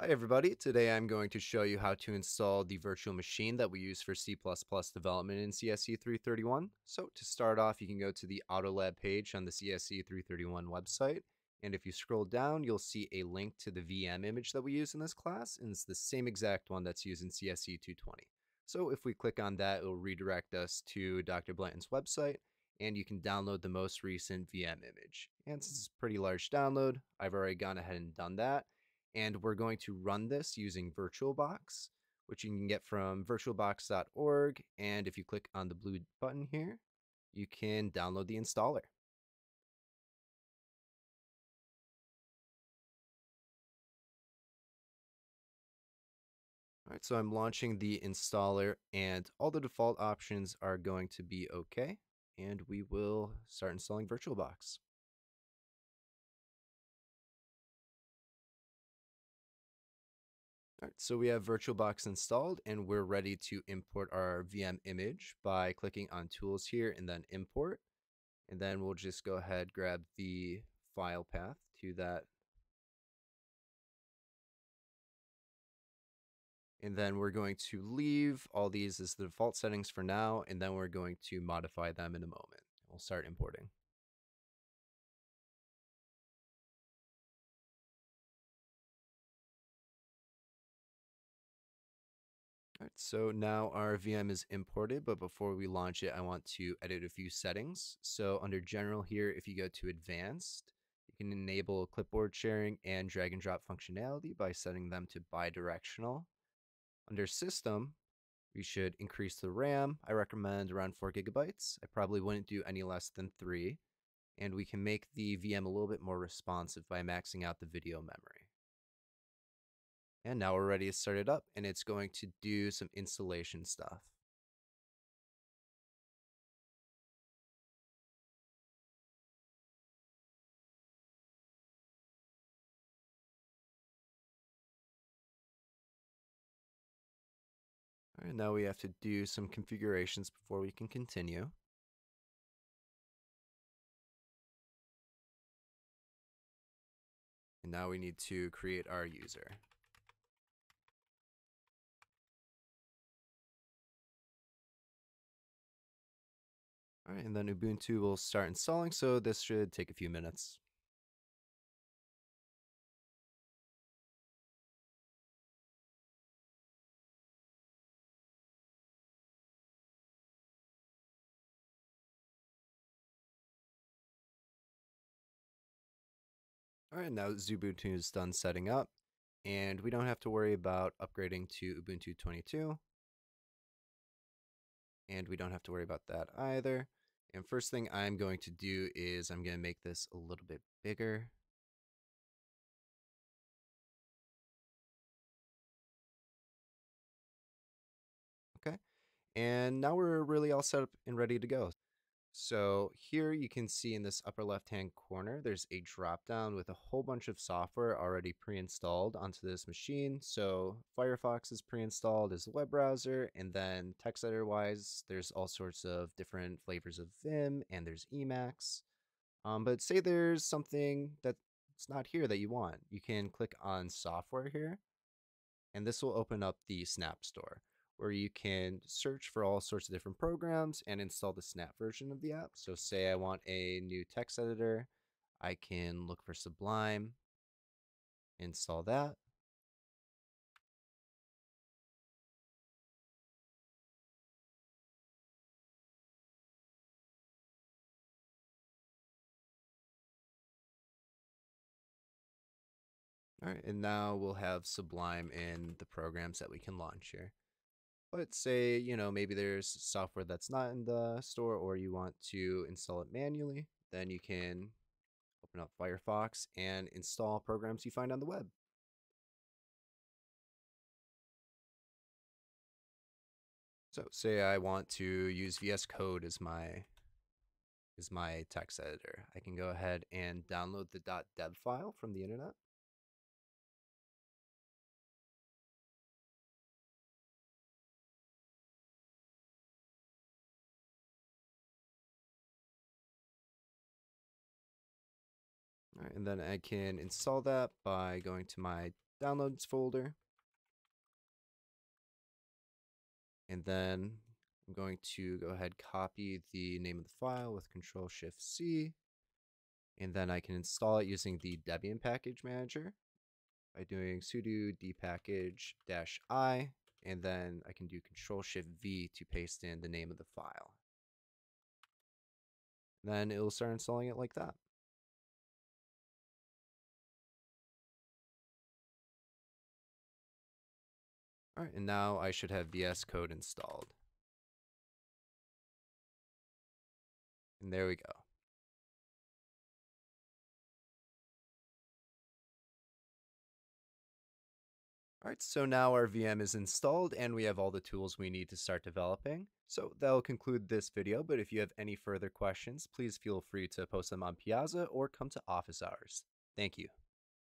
Hi everybody, today I'm going to show you how to install the virtual machine that we use for C++ development in CSE 331. So to start off, you can go to the Autolab page on the CSE 331 website, and if you scroll down, you'll see a link to the VM image that we use in this class, and it's the same exact one that's used in CSE 220. So if we click on that, it'll redirect us to Dr. Blanton's website, and you can download the most recent VM image. And since it's a pretty large download, I've already gone ahead and done that and we're going to run this using VirtualBox, which you can get from virtualbox.org. And if you click on the blue button here, you can download the installer. All right, so I'm launching the installer and all the default options are going to be okay. And we will start installing VirtualBox. All right, so we have VirtualBox installed and we're ready to import our VM image by clicking on tools here and then import. And then we'll just go ahead, grab the file path to that. And then we're going to leave all these as the default settings for now, and then we're going to modify them in a moment. We'll start importing. All right, so now our VM is imported, but before we launch it, I want to edit a few settings. So under general here, if you go to advanced, you can enable clipboard sharing and drag and drop functionality by setting them to bidirectional. Under system, we should increase the RAM. I recommend around four gigabytes. I probably wouldn't do any less than three. And we can make the VM a little bit more responsive by maxing out the video memory. And now we're ready to start it up and it's going to do some installation stuff. All right, now we have to do some configurations before we can continue. And now we need to create our user. All right, and then Ubuntu will start installing, so this should take a few minutes. All right, now Ubuntu is done setting up, and we don't have to worry about upgrading to Ubuntu 22. And we don't have to worry about that either. And first thing I'm going to do is I'm going to make this a little bit bigger. Okay. And now we're really all set up and ready to go. So here you can see in this upper left hand corner, there's a drop down with a whole bunch of software already pre-installed onto this machine. So Firefox is pre-installed as a web browser, and then text editor wise, there's all sorts of different flavors of Vim, and there's Emacs. Um, but say there's something that's not here that you want, you can click on software here, and this will open up the Snap Store where you can search for all sorts of different programs and install the snap version of the app. So say I want a new text editor, I can look for Sublime, install that. All right, and now we'll have Sublime in the programs that we can launch here. But say, you know, maybe there's software that's not in the store or you want to install it manually, then you can open up Firefox and install programs you find on the web. So say I want to use VS Code as my is my text editor. I can go ahead and download the .deb file from the internet. And then I can install that by going to my downloads folder. And then I'm going to go ahead copy the name of the file with Control Shift C. And then I can install it using the Debian package manager by doing sudo dpkg-i and then I can do Control Shift V to paste in the name of the file. Then it will start installing it like that. All right, and now I should have VS Code installed. And there we go. Alright, so now our VM is installed and we have all the tools we need to start developing. So that'll conclude this video, but if you have any further questions, please feel free to post them on Piazza or come to office hours. Thank you.